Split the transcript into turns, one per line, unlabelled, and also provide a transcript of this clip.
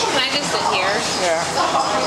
Can I just sit here?
Yeah.